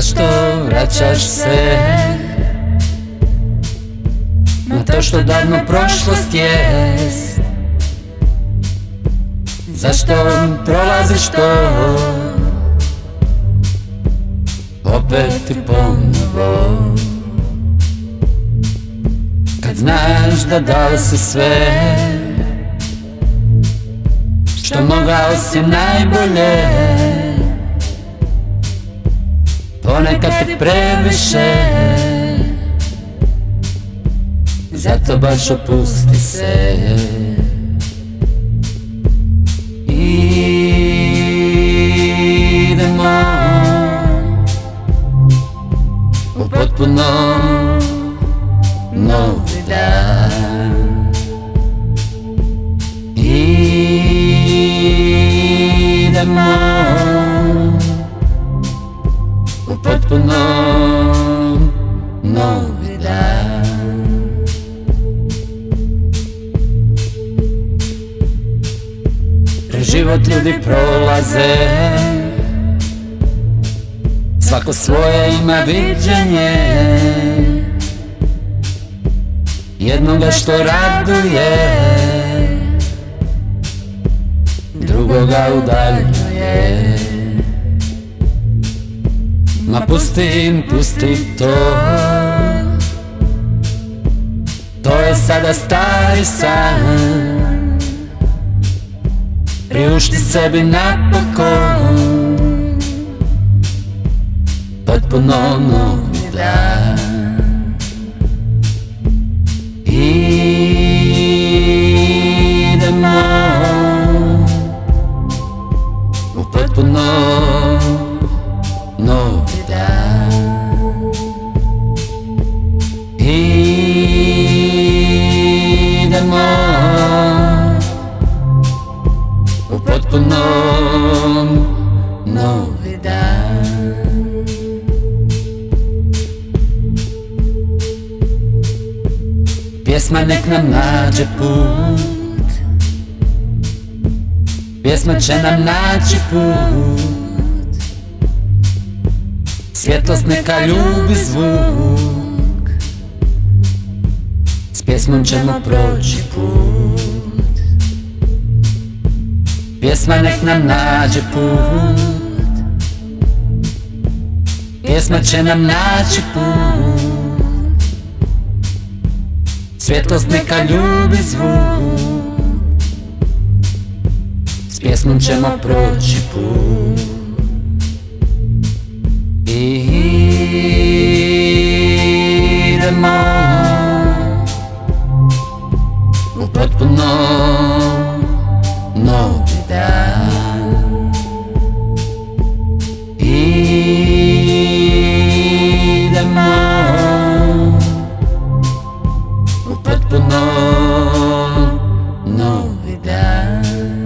Zašto vraćaš se. Na to što davno prošlost jest. Zašto prolaziš to? Opet i ponovo. Kad znaš da dao si sve Što mogao si najbolje Ponekad ti previše Zato baš opusti se Idemo U potpuno novi dan Idemo Kroz život ljudi prolaze. Svako svoje ima viđenje. Jednoga što raduje. Drugoga udaljuje. Ma pustim, pusti to. To je sada stari san miłość z sobie na pokon Pod pononą mi dać Potpuno novi dan Pjesma nek nam nađe put. Pjesma će nam naći put. Svjetlost neka ljubi zvuk. S pjesmom ćemo proći put Pjesma nek nam nađe put. Pjesma će nam naći put. Svjetlost neka ljubi zvuk. S pjesmom ćemo proći put. Idemo die